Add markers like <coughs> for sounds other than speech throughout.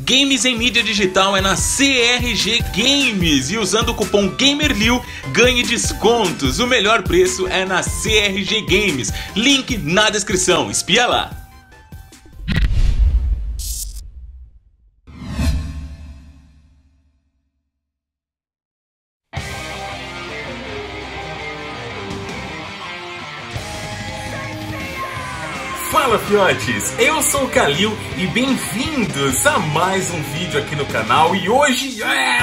Games em mídia digital é na CRG Games e usando o cupom GAMERLIU ganhe descontos. O melhor preço é na CRG Games. Link na descrição. Espia lá. Fala fiotes, eu sou o Kalil e bem-vindos a mais um vídeo aqui no canal e hoje é,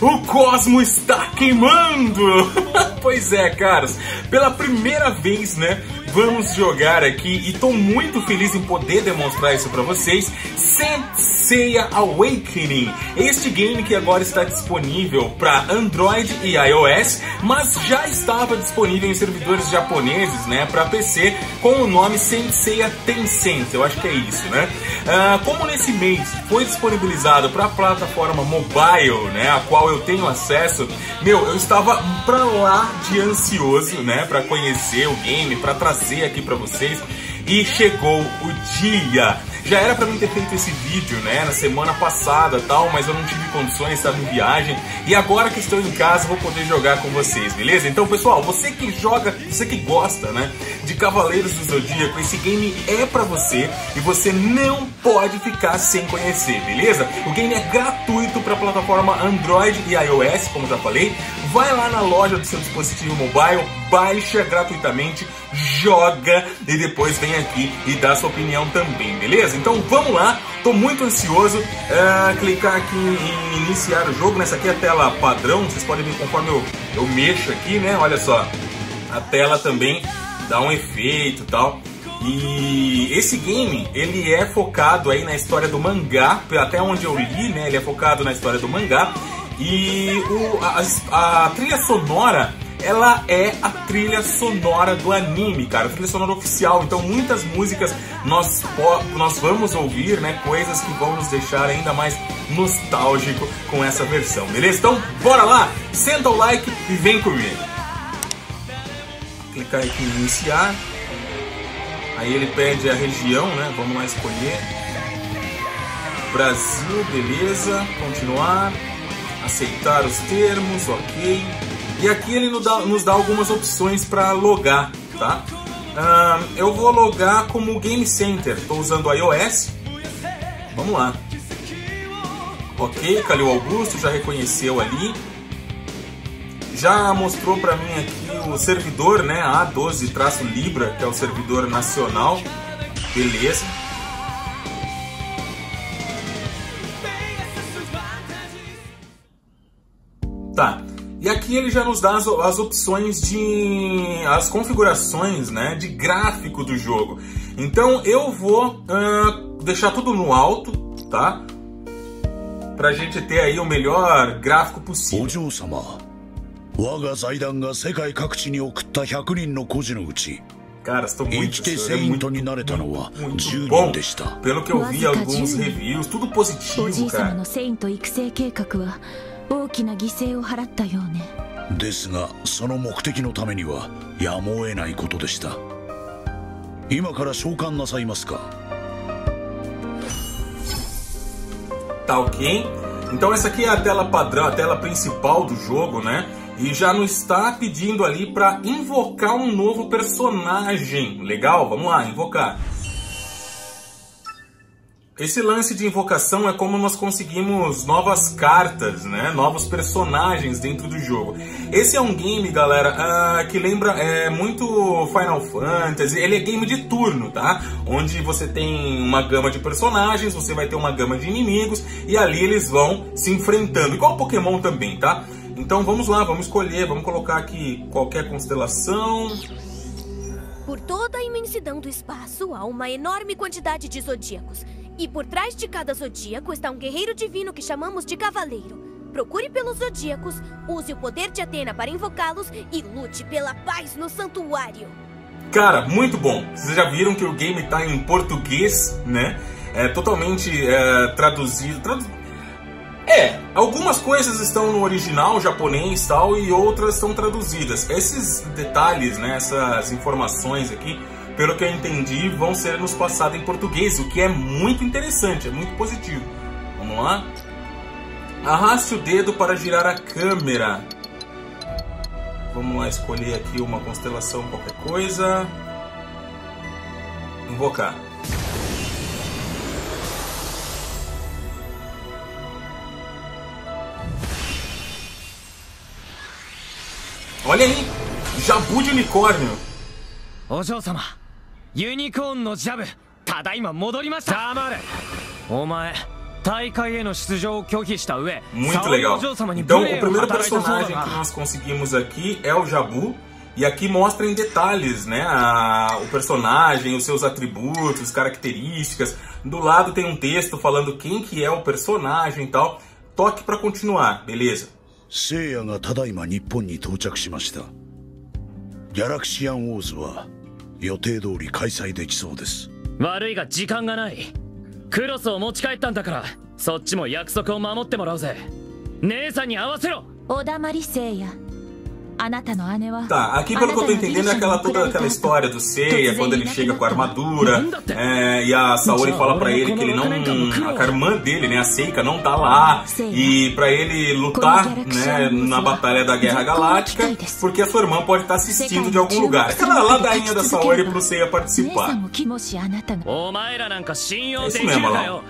o Cosmo está queimando! <laughs> pois é, caras, pela primeira vez, né, vamos jogar aqui e tô muito feliz em poder demonstrar isso para vocês, Senseiya Awakening, este game que agora está disponível para Android e iOS, mas já estava disponível em servidores japoneses, né, para PC com o nome Senseiya Tencent, eu acho que é isso, né? Ah, como nesse mês foi disponibilizado para a plataforma mobile, né, a qual eu tenho acesso, meu, eu estava pra lá de ansioso, né, para conhecer o game, para trazer aqui para vocês. E chegou o dia. Já era para mim ter feito esse vídeo, né, na semana passada, tal, mas eu não tive condições, estava em viagem. E agora que estou em casa, vou poder jogar com vocês, beleza? Então, pessoal, você que joga, você que gosta, né, de Cavaleiros do Zodíaco, esse game é para você e você não pode ficar sem conhecer, beleza? O game é gratuito para plataforma Android e iOS, como já falei. Vai lá na loja do seu dispositivo mobile, baixa gratuitamente, joga e depois vem aqui e dá sua opinião também, beleza? Então vamos lá, tô muito ansioso. É, clicar aqui em iniciar o jogo, nessa aqui é a tela padrão, vocês podem ver conforme eu, eu mexo aqui, né? Olha só, a tela também dá um efeito e tal. E esse game, ele é focado aí na história do mangá, até onde eu li, né? Ele é focado na história do mangá. E o, a, a trilha sonora ela é a trilha sonora do anime, cara, a trilha sonora oficial. Então muitas músicas nós, nós vamos ouvir, né, coisas que vão nos deixar ainda mais nostálgico com essa versão, beleza? Então bora lá, senta o like e vem comigo. Clicar aqui em iniciar. Aí ele pede a região, né? Vamos lá escolher. Brasil, beleza. Continuar. Aceitar os termos, ok. E aqui ele nos dá, nos dá algumas opções para logar, tá? Uh, eu vou logar como Game Center. Estou usando iOS. Vamos lá. Ok, Calil Augusto já reconheceu ali. Já mostrou para mim aqui o servidor, né? A12-Libra, que é o servidor nacional. Beleza. aqui ele já nos dá as, as, opções de. as configurações né, de gráfico do jogo. Então eu vou uh, deixar tudo no alto, tá? Pra gente ter aí o melhor gráfico possível. 我が財団が世界各地に送った100人の孤児のうち Cara, estou muito, é muito, muito, muito bom. Pelo que eu vi alguns reviews, tudo positivo, cara. 大きな犠牲を払ったようねですがその目的のためにはやむを得ないことでした今から召喚なさいますか Tá ok? Então essa aqui é a tela padrão, a tela principal do jogo, né? E já nos está pedindo ali para invocar um novo personagem. Legal? Vamos lá, invocar. Esse lance de invocação é como nós conseguimos novas cartas, né? Novos personagens dentro do jogo. Esse é um game, galera, uh, que lembra é, muito Final Fantasy. Ele é game de turno, tá? Onde você tem uma gama de personagens, você vai ter uma gama de inimigos e ali eles vão se enfrentando. Igual Pokémon também, tá? Então vamos lá, vamos escolher, vamos colocar aqui qualquer constelação. Por toda a imensidão do espaço há uma enorme quantidade de zodíacos. E por trás de cada zodíaco está um guerreiro divino que chamamos de cavaleiro. Procure pelos zodíacos, use o poder de Atena para invocá-los e lute pela paz no santuário. Cara, muito bom. Vocês já viram que o game está em português, né? É totalmente é, traduzido. Tradu... É, algumas coisas estão no original japonês tal e outras estão traduzidas. Esses detalhes, né, essas informações aqui pelo que eu entendi, vão ser nos passados em português, o que é muito interessante, é muito positivo. Vamos lá. Arraste o dedo para girar a câmera. Vamos lá escolher aqui uma constelação, qualquer coisa. Invocar. Olha aí, Jabu de unicórnio. お嬢様 ユニコーンのジャブただいま戻りました黙れお前大会への出場を拒否した上 Muito 沙織 legal. お嬢様に Então, 無 o 礼を primeiro 働いたそうだ personagem que な nós conseguimos aqui é o Jabu. E aqui mostra em detalhes, né? a- o personagem, os seus atributos, características. Do lado tem um texto falando quem que é o personagem e tal. Toque para continuar, beleza? 聖夜がただいま日本に到着しましたギャラクシアンウォーズは 予定通り開催できそうです。悪いが時間がない。クロスを持ち帰ったんだからそっちも約束を守ってもらうぜ。姉さんに合わせろ。おだまりせいや Tá, aqui pelo que eu tô entendendo é aquela toda aquela história do Seiya, quando ele chega com a armadura, é, e a Saori fala para ele que ele não. A irmã dele, né, a Seika, não tá lá. E para ele lutar né, na Batalha da Guerra Galáctica, porque a sua irmã pode estar assistindo de algum lugar. Aquela ladainha da Saori pro Seiya participar. É isso mesmo, Lau.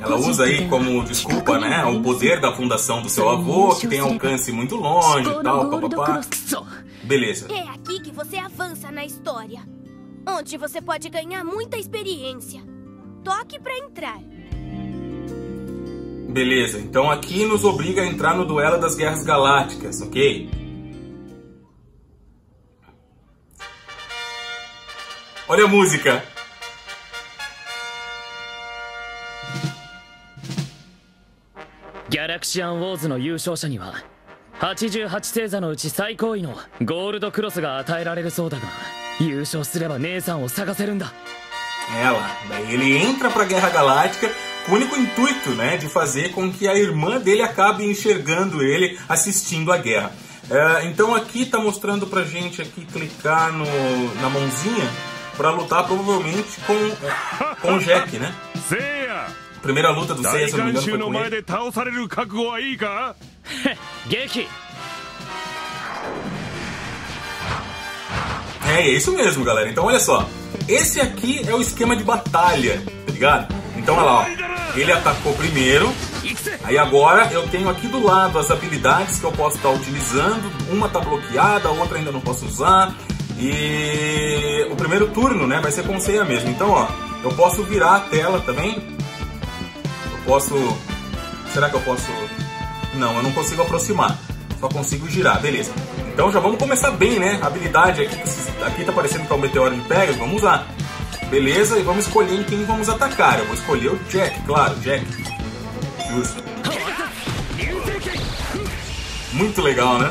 Ela usa aí como desculpa, né, o poder da fundação do seu avô, que tem alcance muito longe e tal, papapá. Beleza. É aqui que você avança na história. Onde você pode ganhar muita experiência. Toque pra entrar. Beleza, então aqui nos obriga a entrar no duelo das Guerras Galácticas, ok? Olha a música! ギャラクシアンウォーズの優勝者には88星座のうち最高位のゴールドクロスが与えられるそうだが優勝すれば姉さんを探せるんだ Ela, daí ele entra pra Guerra Galáctica com o único intuito, né, de fazer com que a irmã dele acabe enxergando ele assistindo a guerra. É, então aqui tá mostrando pra gente aqui clicar no, na mãozinha pra lutar provavelmente com, com o Jack, né? せいや Primeira luta do Seiya, se eu não me engano, foi com ele. É, <laughs> é isso mesmo, galera. Então, olha só. Esse aqui é o esquema de batalha, tá ligado? Então, olha lá, ó. Ele atacou primeiro. Aí agora eu tenho aqui do lado as habilidades que eu posso estar utilizando. Uma tá bloqueada, a outra ainda não posso usar. E o primeiro turno, né, vai ser com ceia mesmo. Então, ó, eu posso virar a tela tá também Posso. Será que eu posso. Não, eu não consigo aproximar. Só consigo girar, beleza. Então já vamos começar bem, né? A habilidade aqui, aqui tá parecendo que é o meteoro de Pegasus, vamos usar. Beleza, e vamos escolher em quem vamos atacar. Eu vou escolher o Jack, claro, Jack. Justo. Muito legal, né?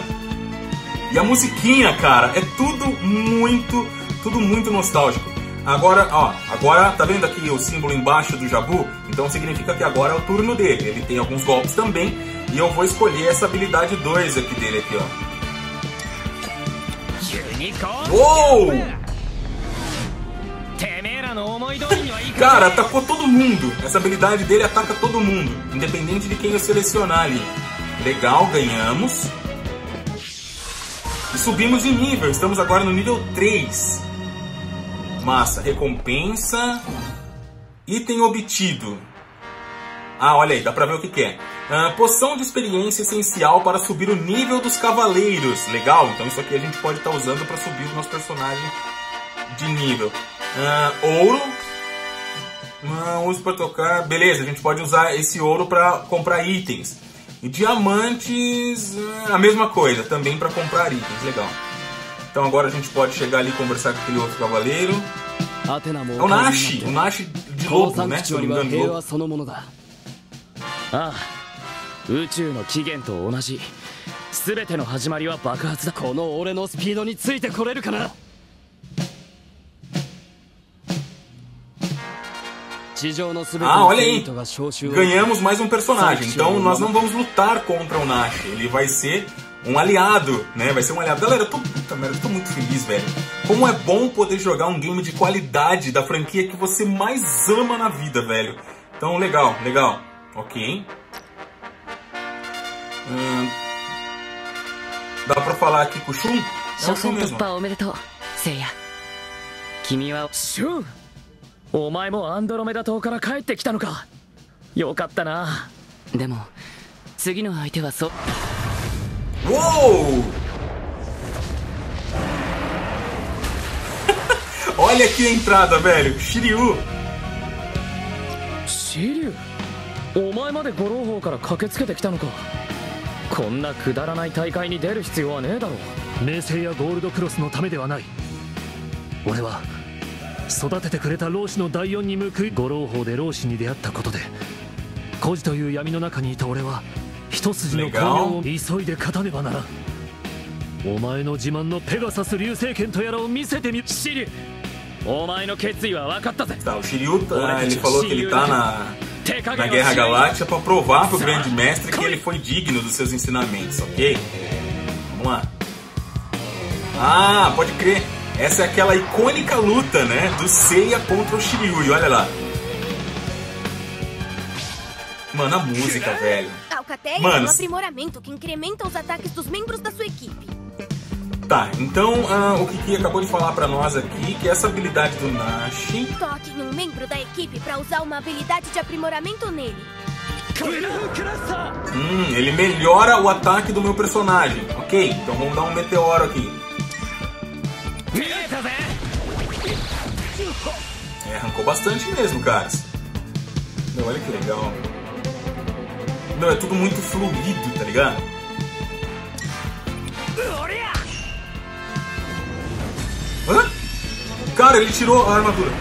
E a musiquinha, cara, é tudo muito, tudo muito nostálgico. Agora, ó, agora tá vendo aqui o símbolo embaixo do Jabu? Então significa que agora é o turno dele. Ele tem alguns golpes também. E eu vou escolher essa habilidade 2 aqui dele aqui, ó. Uou! Cara, atacou todo mundo. Essa habilidade dele ataca todo mundo, independente de quem eu selecionar ali. Legal, ganhamos. E subimos de nível, estamos agora no nível 3. Massa, recompensa. Item obtido. Ah, olha aí, dá pra ver o que, que é. Ah, poção de experiência essencial para subir o nível dos cavaleiros. Legal, então isso aqui a gente pode estar tá usando para subir o nosso personagem de nível. Ah, ouro. Ah, uso para tocar. Beleza, a gente pode usar esse ouro para comprar itens. E diamantes, ah, a mesma coisa, também para comprar itens. Legal. Então agora a gente pode chegar ali e conversar com aquele outro cavaleiro. É o Nashi. O Nashi ュア não リ me は平.和そのものだああ宇宙の起源と同じ全ての始まりは爆発だこの俺のスピードについてこれるかな地上の全て Ah, の olha エ aí. リートが招集を Ganhamos mais um personagem. Então nós não vamos lutar contra o Nash. Ele vai ser um aliado, né? Vai ser um aliado. Galera, eu tô, puta merda, eu tô muito feliz, velho. Como é bom poder jogar um game de qualidade da franquia que você mais ama na vida, velho. Então, legal, legal. Ok. Hum, dá pra falar aqui com o Shun? É o 初 Shun 戦突 mesmo. 破おめでとうせいや君はシュンお前もアンドロメダ島から帰ってきたのかよかったなでも次の相手はそ Uou! Olha aqui a entrada, velho. Shiryu. シリュウお前まで五郎峰から駆けつけてきたのか。こんなくだらない大会に出る必要はねえだろ名声やゴールドクロスのためではない。俺は育ててくれた老子の第四に報い五郎峰で老子に出会ったことで孤児という闇の中にいた俺は一筋の光明を急いで勝たねばならん。お前の自慢のペガサス流星剣とやらを見せてみシリ Tá, o Shiryu, ah, ele falou que ele tá na, na Guerra Galáctica para provar pro grande mestre que ele foi digno dos seus ensinamentos, ok? É, vamos lá. Ah, pode crer. Essa é aquela icônica luta, né? Do Seiya contra o Shiryu. E olha lá. Mano, a música, velho. Mano, é um aprimoramento que incrementa os ataques dos membros da sua equipe. Tá, então uh, o Kiki acabou de falar pra nós aqui que é essa habilidade do Nash... Toque em um membro da equipe para usar uma habilidade de aprimoramento nele. Hum, ele melhora o ataque do meu personagem. Ok, então vamos dar um meteoro aqui. É, arrancou bastante mesmo, caras. Meu, olha que legal. Meu, é tudo muito fluido, tá ligado? Hã? Cara, ele tirou a armadura.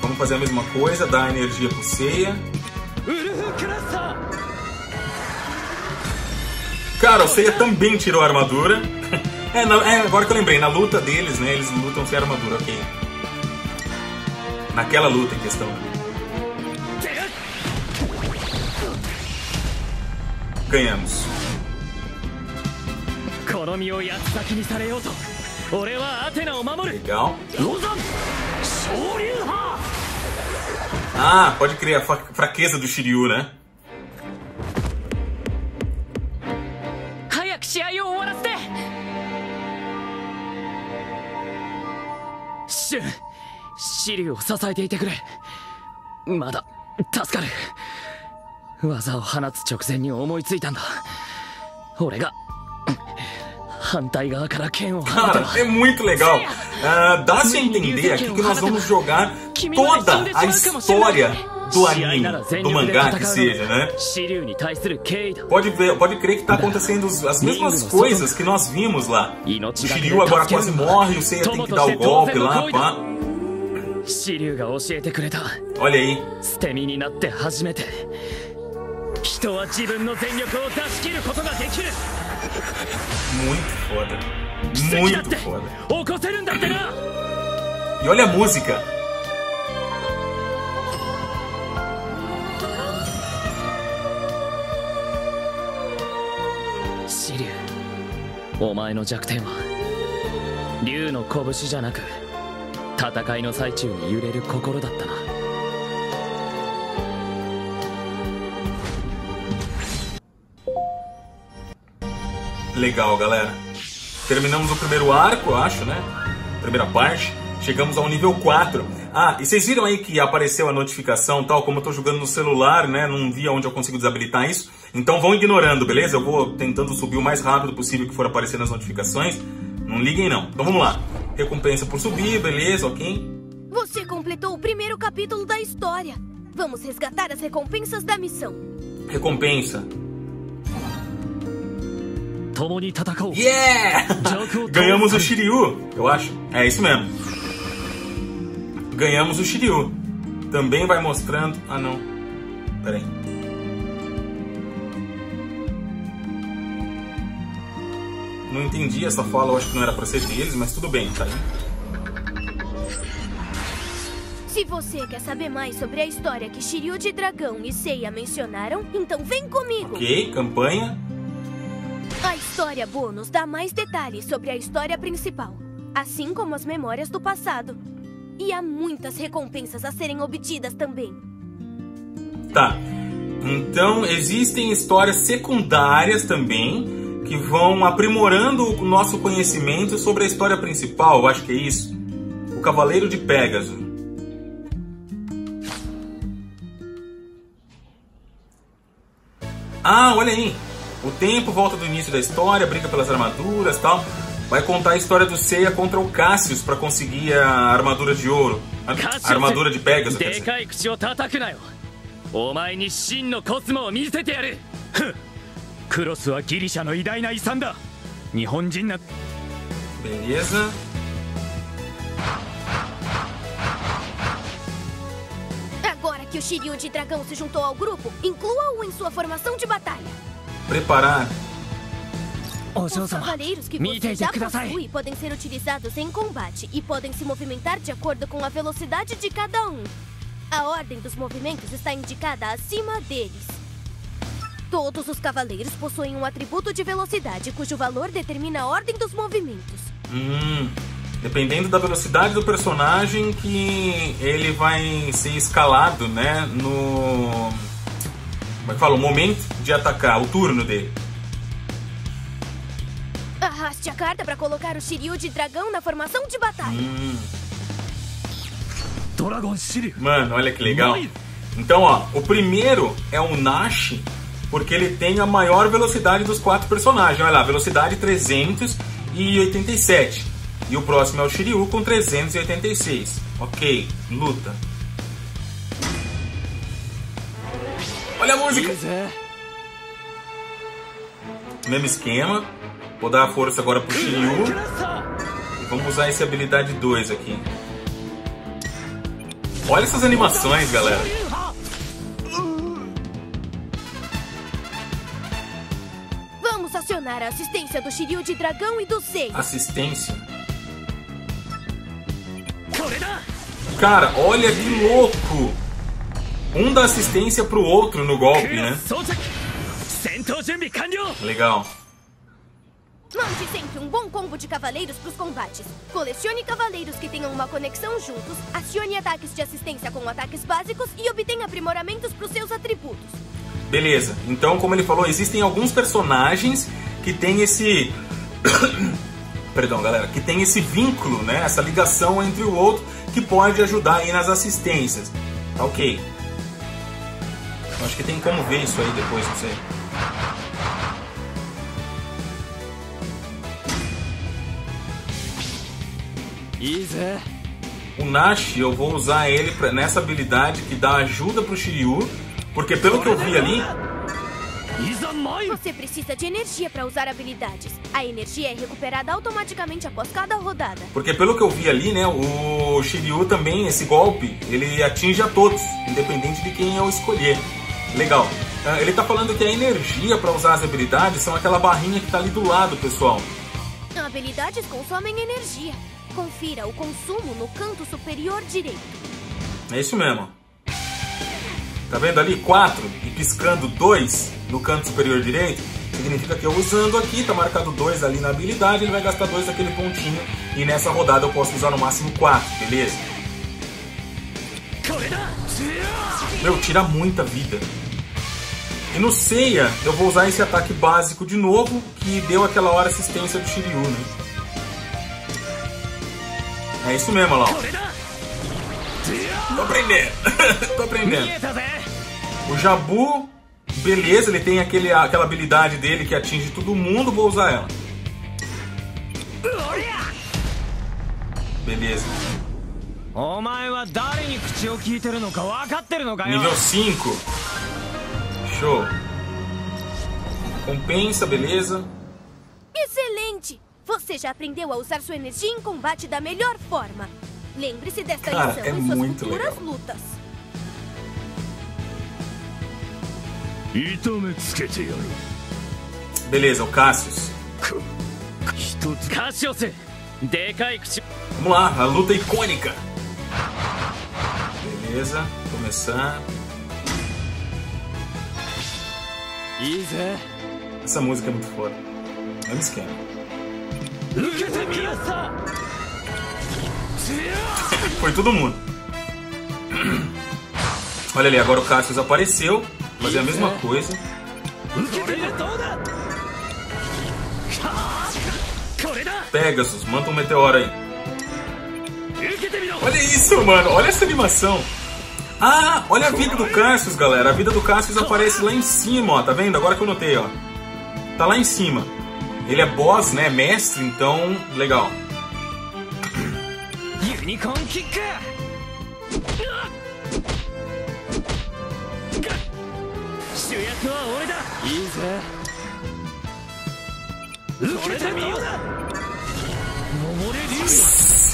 Vamos fazer a mesma coisa, dar energia pro Seiya. Cara, o Seiya também tirou a armadura. <laughs> É, é, agora que eu lembrei, na luta deles, né? Eles lutam sem armadura, ok. Naquela luta em questão. Ganhamos. この身俺はアテナを守る。ロザン昇竜派。Ah, pode crer a fraqueza do Shiryu, né? シリュを支えていてくれ。まだ助かる。技を放つ直前に思いついたんだ。俺が Cara, é muito legal. Uh, Dá-se a entender aqui que nós vamos jogar toda a história do anime, do mangá que seja, né? Pode, ver, pode crer que está acontecendo as mesmas coisas que nós vimos lá. O Shiryu agora quase morre, o Seiya tem que dar o golpe lá, pá. Olha aí. 人は自分の全力を出し切ることができる.奇跡だって.起こせるんだってな E olha a música. シリュウお前の弱点は竜の拳じゃなく戦いの最中に揺れる心だったな Legal, galera. Terminamos o primeiro arco, eu acho, né? Primeira parte. Chegamos ao nível 4. Ah, e vocês viram aí que apareceu a notificação, tal, como eu tô jogando no celular, né? Não vi onde eu consigo desabilitar isso. Então vão ignorando, beleza? Eu vou tentando subir o mais rápido possível que for aparecer nas notificações. Não liguem não. Então vamos lá. Recompensa por subir, beleza, ok? Você completou o primeiro capítulo da história. Vamos resgatar as recompensas da missão. Recompensa. Yeah! <laughs> Ganhamos o Shiryu, eu acho. É isso mesmo. Ganhamos o Shiryu. Também vai mostrando. Ah, não. Peraí. Não entendi essa fala, eu acho que não era pra ser deles, mas tudo bem, tá aí. Se você quer saber mais sobre a história que Shiryu de Dragão e Seiya mencionaram, então vem comigo! Ok, campanha história bônus dá mais detalhes sobre a história principal, assim como as memórias do passado. E há muitas recompensas a serem obtidas também. Tá. Então existem histórias secundárias também que vão aprimorando o nosso conhecimento sobre a história principal, acho que é isso. O Cavaleiro de Pégaso. Ah, olha aí. O tempo volta do início da história, briga pelas armaduras tal. Vai contar a história do Seiya contra o Cassius para conseguir a armadura de ouro. A, a armadura de Pegasus. quer で dizer. かい口を叩くなよお前に真のコスモを見せてやるふんクロスはギリシャの偉大な遺産だ日本人な Beleza. Agora que o Shiryu de Dragão se juntou ao grupo, inclua-o em sua formação de batalha. preparar. Os cavaleiros que você já possui podem ser utilizados em combate e podem se movimentar de acordo com a velocidade de cada um. A ordem dos movimentos está indicada acima deles. Todos os cavaleiros possuem um atributo de velocidade, cujo valor determina a ordem dos movimentos. Hum, dependendo da velocidade do personagem que ele vai ser escalado, né, no como é que fala? O momento de atacar, o turno dele. Arraste a carta para colocar o Shiryu de dragão na formação de batalha. Hum. Dragon Shiryu. Mano, olha que legal. Então, ó, o primeiro é o Nash, porque ele tem a maior velocidade dos quatro personagens. Olha lá, velocidade 387. E o próximo é o Shiryu com 386. Ok, luta. Olha a música! É. Mesmo esquema. Vou dar a força agora pro Shiryu. Vamos usar esse habilidade 2 aqui. Olha essas animações, galera. Vamos acionar a assistência do Shiryu de dragão e do Sei. Assistência? Cara, olha que louco! Um dá assistência pro outro no golpe, né? Legal. Mande sempre um bom combo de cavaleiros para os combates. Colecione cavaleiros que tenham uma conexão juntos, acione ataques de assistência com ataques básicos e obtenha aprimoramentos para os seus atributos. Beleza, então como ele falou, existem alguns personagens que tem esse... <coughs> Perdão, galera, que tem esse vínculo, né? Essa ligação entre o outro que pode ajudar aí nas assistências. Tá ok. Acho que tem como ver isso aí depois, não sei. O Nash, eu vou usar ele pra, nessa habilidade que dá ajuda pro Shiryu, porque pelo que eu vi ali... Você precisa de energia para usar habilidades. A energia é recuperada automaticamente após cada rodada. Porque pelo que eu vi ali, né, o Shiryu também, esse golpe, ele atinge a todos, independente de quem eu escolher. Legal. Ah, ele está falando que a energia para usar as habilidades são aquela barrinha que está ali do lado, pessoal. Habilidades consomem energia. Confira o consumo no canto superior direito. É isso mesmo. Tá vendo ali? 4 e piscando 2 no canto superior direito. Significa que eu usando aqui, tá marcado 2 ali na habilidade, ele vai gastar 2 daquele pontinho. E nessa rodada eu posso usar no máximo 4, beleza? Meu, tira muita vida. E no Seiya, eu vou usar esse ataque básico de novo, que deu aquela hora assistência do Shiryu, né? É isso mesmo, olha lá. Tô aprendendo. <laughs> Tô aprendendo. O Jabu, beleza, ele tem aquele, aquela habilidade dele que atinge todo mundo, vou usar ela. Beleza. Nível 5. Show. Compensa, beleza? Excelente! Você já aprendeu a usar sua energia em combate da melhor forma. Lembre-se desta Cara, lição é em suas futuras legal. lutas. Beleza, o Cassius. Cassius! Vamos lá, a luta icônica. Beleza, começar. Essa música é muito foda. Olha o esquema. Foi todo mundo. Olha ali, agora o Cassius apareceu. Fazer a mesma coisa. Pegasus, manda um meteoro aí. Olha isso, mano. Olha essa animação. Ah, olha a vida do Cassius, galera. A vida do Cassius aparece lá em cima, ó. Tá vendo? Agora que eu notei, ó. Tá lá em cima. Ele é boss, né? Mestre, então... Legal. Unicorn Kick! <laughs>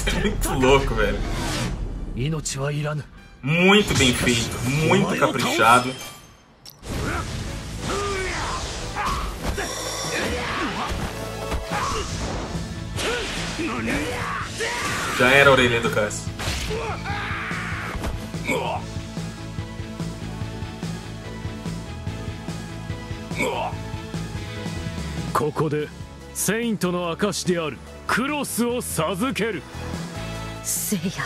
É muito louco, velho 命はいらぬ Muito bem feito. Muito caprichado. Já era a orelha do Cass. ここでセイントの証であるクロスを授けるせいや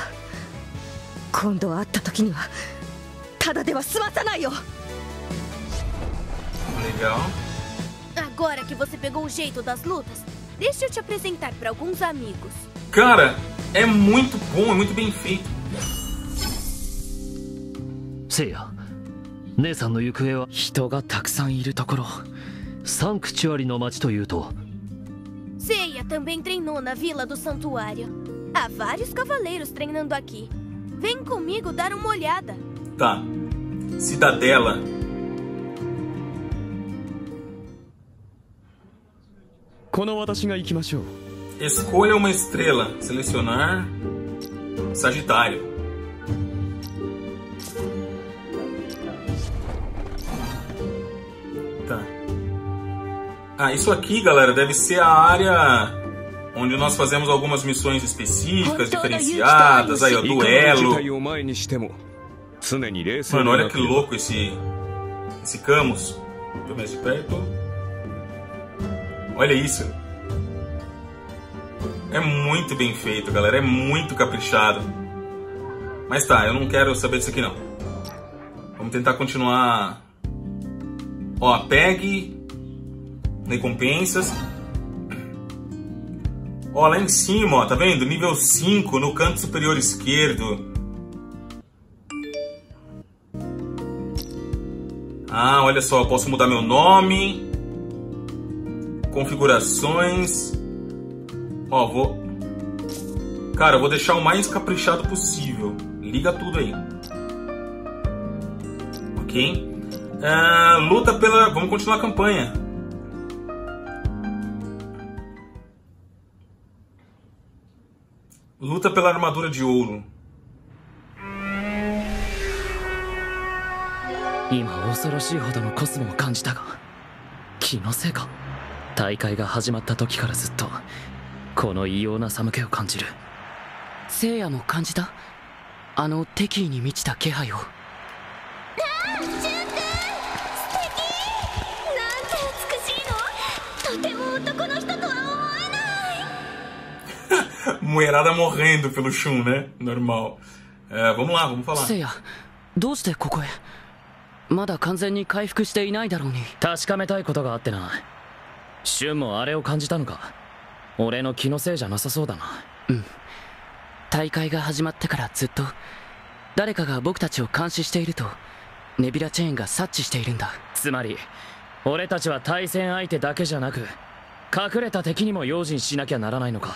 今度会った 時にはただでは済まさないよ Legal. Agora que você pegou o jeito das lutas, deixa eu te apresentar para alguns amigos. Cara, é muito bom, é muito bem feito. せいや姉さんの行方は人がたくさんいるところサンクチュアリの町というと Seiya também treinou na Vila do Santuário. Há vários cavaleiros treinando aqui. Vem comigo dar uma olhada. Tá. Cidadela. Escolha uma estrela. Selecionar. Sagitário. Tá. Ah, isso aqui, galera, deve ser a área onde nós fazemos algumas missões específicas, diferenciadas. Aí, ó, duelo. Mano, olha que louco esse. Esse Camus. Deixa eu ver mais de perto. Olha isso. É muito bem feito, galera. É muito caprichado. Mas tá, eu não quero saber disso aqui não. Vamos tentar continuar. Ó, pegue. Recompensas. Ó, lá em cima, ó, tá vendo? Nível 5 no canto superior esquerdo. Ah, olha só, eu posso mudar meu nome. Configurações. Ó, vou. Cara, eu vou deixar o mais caprichado possível. Liga tudo aí. Ok? Ah, luta pela. Vamos continuar a campanha. Luta pela armadura de ouro. 今恐ろしいほどのコスモを感じたが気のせいか大会が始まった時からずっとこの異様な寒気を感じる聖夜も感じたあの敵意に満ちた気配を <laughs> 思えない Moerada morrendo pelo Shun, né? Normal. É, vamos lá, vamos falar. どうしてここへまだ完全に回復していないだろうに確かめたいことがあってなシュンもあれを感じたのか俺の気のせいじゃなさそうだなうん大会が始まってからずっと誰かが僕たちを監視しているとネビラチェーンが察知しているんだつまり俺たちは対戦相手だけじゃなく隠れた敵にも用心しなきゃならないのか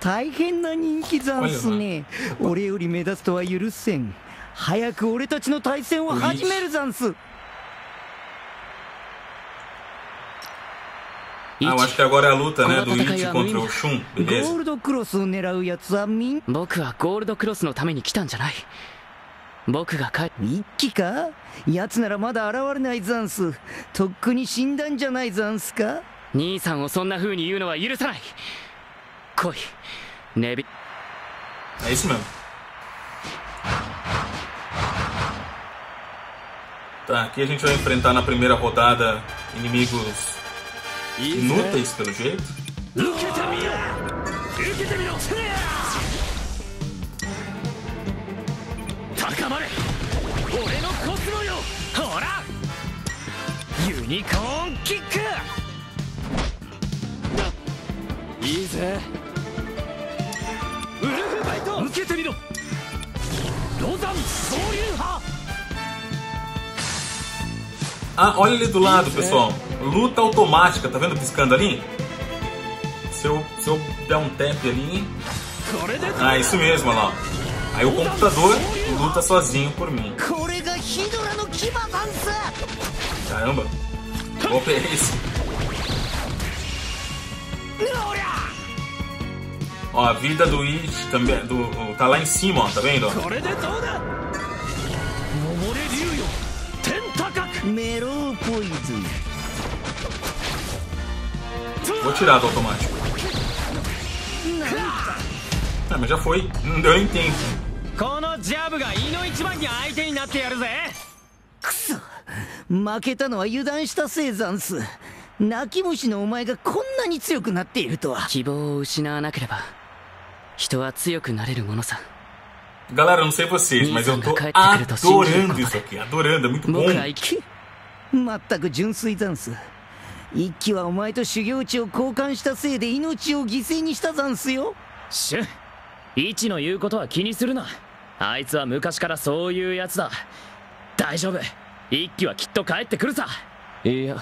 大変な人気ざんすね。俺より目立つとは許せん。早く俺たちの対戦を始めるざんす。Ah, eu acho que agora é a luta, né? Do Ichi contra o Shun, ゴ beleza? ールドクロスを狙うやつはみん僕はゴールドクロスのために来たんじゃない。僕が帰一気か？奴ならまだ現れないざんす。とっくに死んだんじゃないざんすか？兄さんをそんな風に言うのは許さない来いネビ É isso mesmo. Tá, aqui a gente vai enfrentar na primeira rodada inimigos Inúteis, pelo jeito. 受けてみよ受けて いいぜウルフバイト受けてみろロザン総流派 Ah, olha ali do lado, pessoal. Luta automática, tá vendo piscando ali? Se eu, se eu der um tap ali. Ah, isso mesmo, olha lá. Aí o computador luta sozinho por mim. これがヒドラの牙ざんす Caramba. Golpe é esse? Ó, a vida do It também. Do, tá lá em cima, ó, tá vendo? ó? これでどうだ桃れ竜よ天高くメローポイズン Vou tirar do automático. Ah, mas já foi. Não deu nem tempo. このジャブが胃の一番に相手になってやるぜくそ負けたのは油断したせいざんす泣き虫のお前がこんなに強くなっているとは希望を失わなければ Galera, eu não sei vocês, mas eu tô adorando isso aqui. Adorando, é muito bom. まったく純粋ざんす一輝はお前と修行地を交換したせいで命を犠牲にしたざんすよシュンイチの言うことは気にするなあいつは昔からそういうやつだ大丈夫一輝はきっと帰ってくるさいや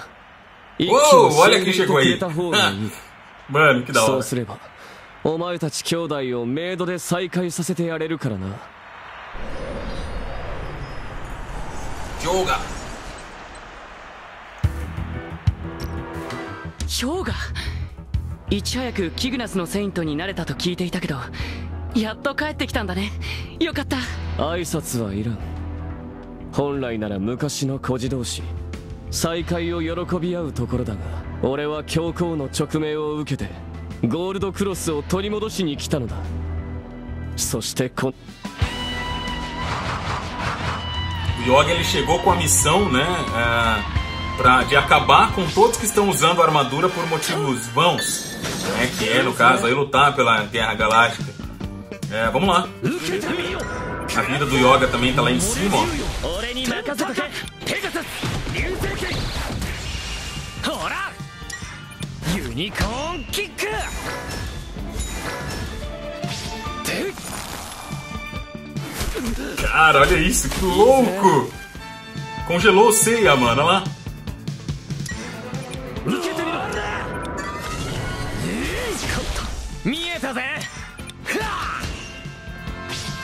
一気 quem 上げて.れた方がいい Mano, que da そ hora. うすればお前たち兄弟をメイドで再会させてやれるからな。Joga! 氷河？いち早くキグナスのセイントになれたと聞いていたけどやっと帰ってきたんだね。よかった。挨拶はいらん。本来なら昔の孤児同士。再会を喜び合うところだが俺は教皇の直命を受けてゴールドクロスを取り戻しに来たのだそしてこ O Yoga ele chegou com a missão, né? é, pra, de acabar com todos que estão usando a armadura por motivos vãos. Né, que é, no caso, aí lutar pela Guerra Galáctica. É, vamos lá. A vida do Yoga também tá lá em cima, ó. 俺 ユニコーンキックて Cara, olha isso, que louco! Congelou o Seiya, mano, olha lá. 受けてみろ見えたぜふわ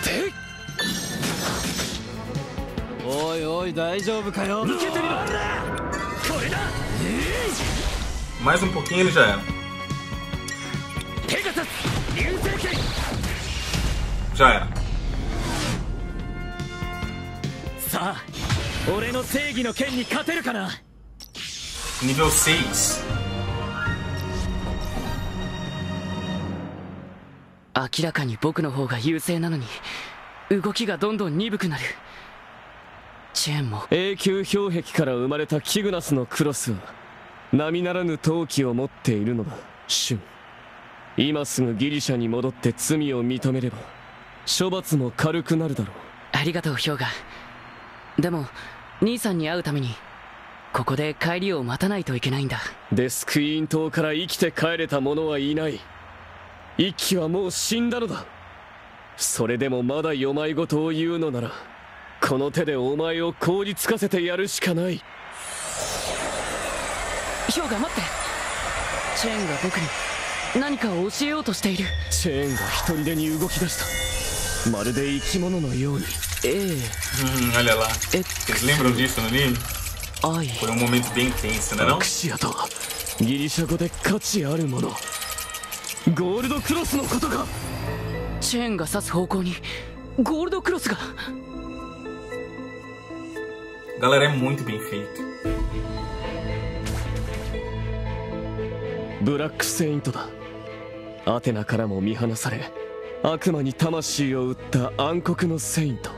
ておいおい大丈夫かよ受けてみろこれだ Mais um pouquinho ele já era. Já era. さあ俺の正義の剣に勝てるかな Nível 6. 明らかに僕の方が優勢なのに動きがどんどん鈍くなるチェーンも永久氷壁から生まれたキグナスのクロスは並ならぬ闘気を持っているのだ。シュン今すぐギリシャに戻って罪を認めれば処罰も軽くなるだろう。ありがとう氷河でも兄さんに会うためにここで帰りを待たないといけないんだ。デスクイーン島から生きて帰れた者はいない。一輝はもう死んだのだ。それでもまだ世まいごとを言うのならこの手でお前を凍りつかせてやるしかない氷河待って。チェーンが僕に何かを教えようとしている。チェーンが一人でに動き出した。まるで生き物のように。ええ olha lá. Vocês lembram disso no anime? 愛 Foi um momento bem tenso, né não? アクシアとはギリシャ語で価値あるもの。ゴールドクロスのことかチェーンが指す方向に。ゴールドクロスが。Galera, é muito bem feito. ブラックセイントだ。アテナからも見放され悪魔に魂を売った暗黒のセイント。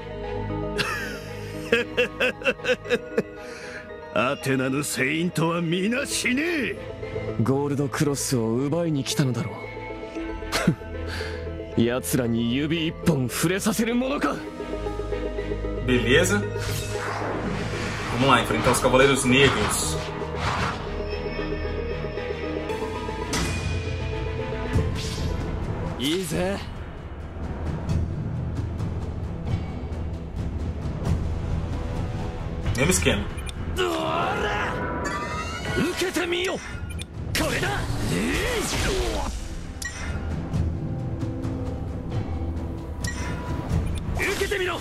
<laughs> アテナのセイントは皆死ね。えゴールドクロスを奪いに来たのだろう。<laughs> 奴らに指一本触れさせるものか。Beleza? Vamos lá, enfrentar os Cavaleiros Negros. Easy. Mesmo esquema. 受けてみよこれだ。受けてみろ。は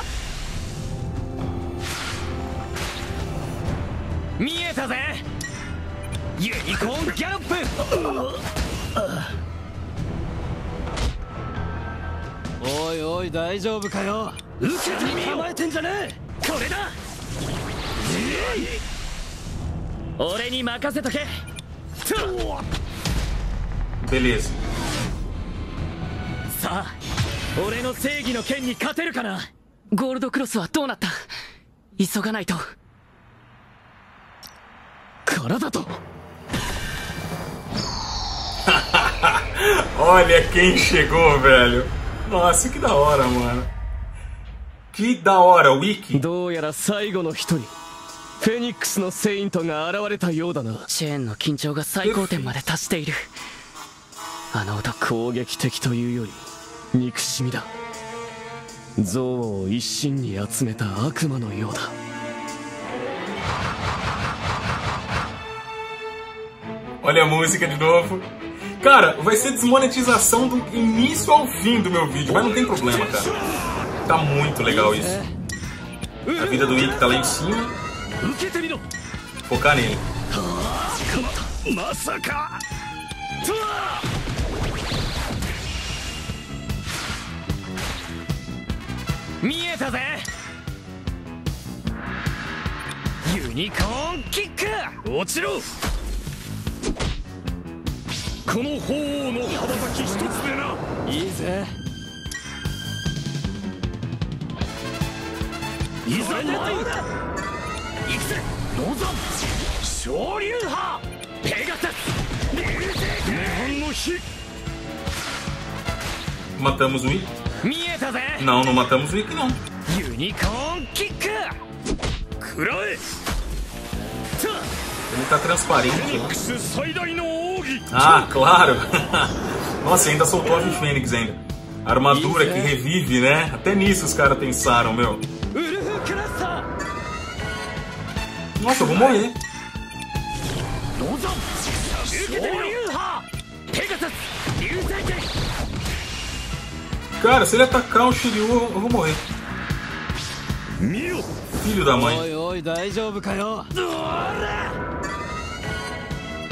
あ見えたぜ。ユニコーンギャロップおいおい大丈夫かよ？受けてみよ構えてんじゃねえ！これだ！俺に任せとけ！Beleza. さあ俺の正義の剣に勝てるかな？ゴールドクロスはどうなった？急がないと。体と！<laughs> Olha quem chegou, velho. Nossa, que da hora, mano. Que da hora, Wiki. どうやら最後の一人フェニックスのセイントが現れたようだなチェーンの緊張が最高点まで達しているあの男攻撃的というより憎しみだ憎悪を一身に集めた悪魔のようだ Olha a música de novo. Cara, vai ser desmonetização do início ao fim do meu vídeo, mas não tem problema, cara. Tá muito legal isso. A vida do Ikki tá lá em cima. 受けてみろ Focar nele. まさか見えたぜユニコーンキック落ちろ この鳳凰の羽ばたき一つでな。いいぜ。いざ参る。行くぜ。ロザン昇竜派。ペガサス。流星日。本の火 Matamos o Ikki? 見えたぜ。Não, não matamos o Ikki, não. ユニコーンキック。食らえ Ele tá transparente, né? Ah, claro! <laughs> Nossa, ainda soltou a ave fênix ainda. Armadura que é. revive, né? Até nisso os caras pensaram, meu. Nossa, eu vou morrer. Cara, se ele atacar o Shiryu, eu vou morrer. Filho da mãe.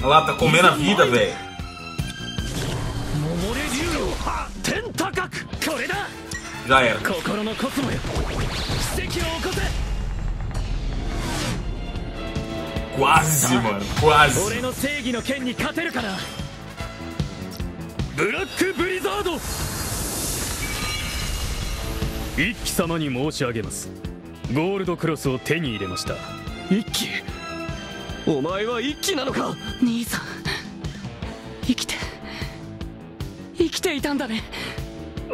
Olha lá, tá comendo a vida, velho. Já era. Quase, mano. Quase. ブラックブリザード一騎様に申し上げますゴールドクロスを手に入れました一騎お前は一騎なのか？兄さん生きて生きていたんだね。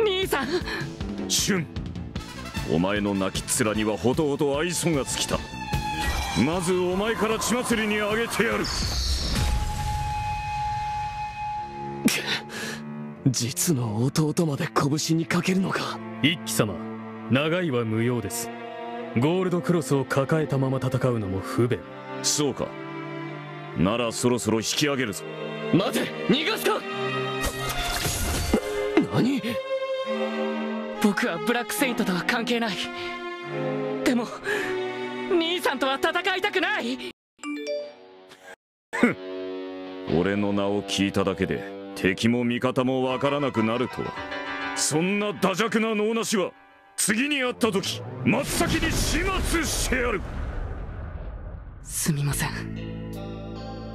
兄さん。シュン。お前の泣きっ面にはほどほど愛想が尽きた。まずお前から血祭りにあげてやる。実の弟まで拳にかけるのか。一騎様長いは無用です。ゴールドクロスを抱えたまま戦うのも不便。そうかならそろそろ引き上げるぞ。待て逃がすか。何？僕はブラックセイントとは関係ない。でも兄さんとは戦いたくない。俺の名を聞いただけで敵も味方もわからなくなるとは。そんなダ弱な脳なしは次に会った時真っ先に始末してやる。すみません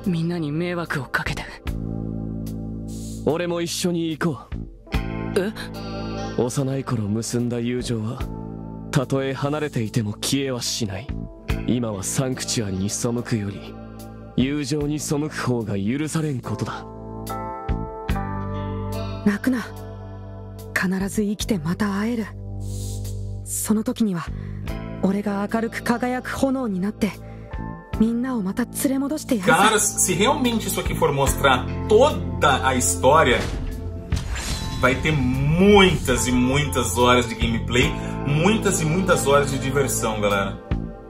みんなに迷惑をかけて。俺も一緒に行こう。え？幼い頃結んだ友情はたとえ離れていても消えはしない。今はサンクチュアリに背くより友情に背く方が許されんことだ。泣くな。必ず生きてまた会える。その時には俺が明るく輝く炎になって Caras, se realmente isso aqui for mostrar toda a história, vai ter muitas e muitas horas de gameplay, muitas e muitas horas de diversão, galera.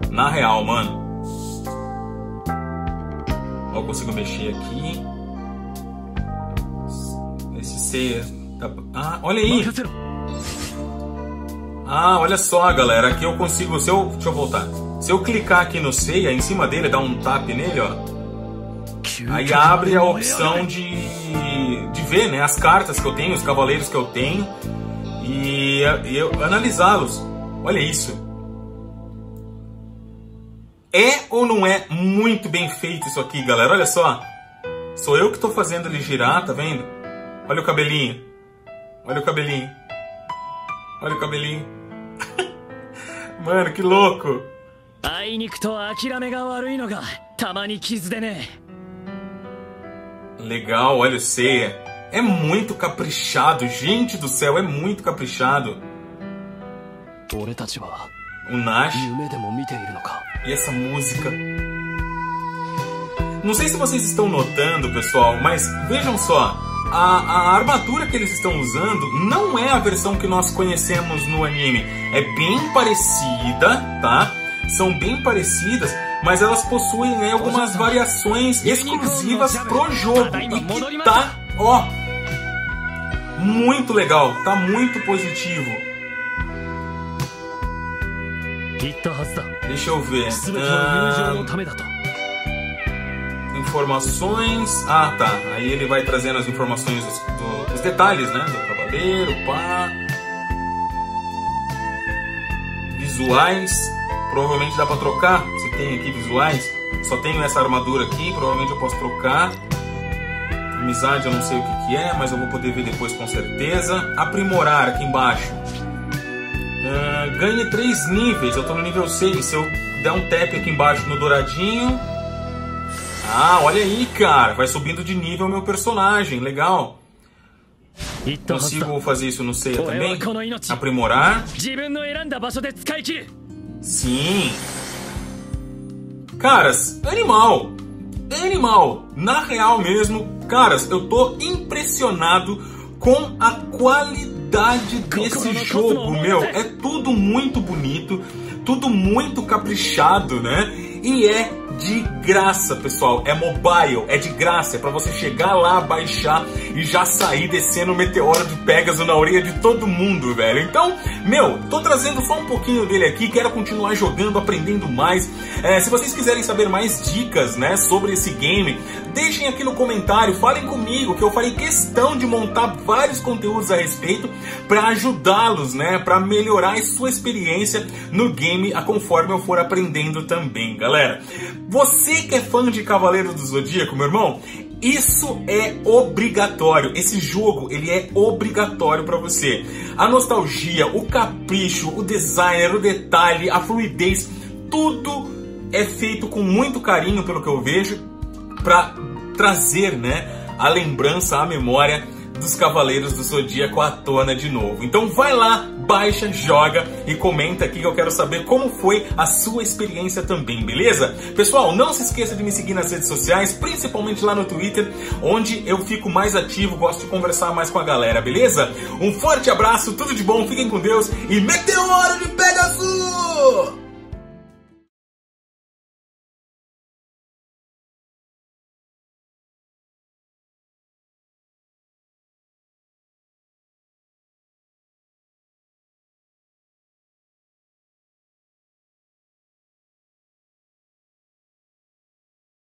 Na real, mano. Eu consigo mexer aqui. Esse C. Tá... Ah, olha aí! Ah, olha só, galera. Aqui eu consigo. Se eu, deixa eu voltar. Se eu clicar aqui no Seiya, em cima dele, dar um tap nele, ó. Aí abre a opção de, de ver né, as cartas que eu tenho, os cavaleiros que eu tenho e, e eu analisá-los. Olha isso. É ou não é muito bem feito isso aqui, galera? Olha só. Sou eu que estou fazendo ele girar, tá vendo? Olha o cabelinho. Olha o cabelinho. Olha o cabelinho. <laughs> Mano, que louco. あいにくと諦めが悪いのがたまに傷でね Legal, olha o Seiya. É muito caprichado, gente do céu, é muito caprichado. 俺たちは O Nash 夢でも見ているのか e essa música. Não sei se vocês estão notando, pessoal, mas vejam só. A, a armadura que eles estão usando não é a versão que nós conhecemos no anime. É bem parecida, tá? são bem parecidas, mas elas possuem né, algumas variações exclusivas pro jogo e que tá, ó, muito legal, tá muito positivo. Deixa eu ver. Ah, informações. Ah, tá. Aí ele vai trazendo as informações, dos, os detalhes, né? Do cavaleiro, pá. Visuais provavelmente dá para trocar, se tem aqui visuais, só tenho essa armadura aqui, provavelmente eu posso trocar. Amizade eu não sei o que, que é, mas eu vou poder ver depois com certeza. Aprimorar aqui embaixo. Uh, ganhe 3 níveis, eu estou no nível 6, se eu der um tap aqui embaixo no douradinho... Ah, olha aí, cara, vai subindo de nível meu personagem, legal. Consigo fazer isso no Seiya também? Aprimorar. Sim. Caras, animal. Animal. Na real mesmo, caras, eu tô impressionado com a qualidade desse jogo, meu. É tudo muito bonito, tudo muito caprichado, né? E é de graça, pessoal. É mobile, é de graça. É pra você chegar lá, baixar e já sair descendo o meteoro de Pegasus na orelha de todo mundo, velho. Então, meu, tô trazendo só um pouquinho dele aqui. Quero continuar jogando, aprendendo mais. É, se vocês quiserem saber mais dicas, né, sobre esse game, deixem aqui no comentário, falem comigo que eu farei questão de montar vários conteúdos a respeito para ajudá-los, né, para melhorar a sua experiência no game a conforme eu for aprendendo também, galera. Você que é fã de Cavaleiro do Zodíaco, meu irmão, isso é obrigatório. Esse jogo, ele é obrigatório para você. A nostalgia, o capricho, o designer, o detalhe, a fluidez, tudo é feito com muito carinho, pelo que eu vejo, para trazer, né, a lembrança, a memória dos Cavaleiros do Zodíaco à tona de novo. Então vai lá, baixa, joga e comenta aqui que eu quero saber como foi a sua experiência também, beleza? Pessoal, não se esqueça de me seguir nas redes sociais, principalmente lá no Twitter, onde eu fico mais ativo, gosto de conversar mais com a galera, beleza? Um forte abraço, tudo de bom, fiquem com Deus e meteoro de Pegasus!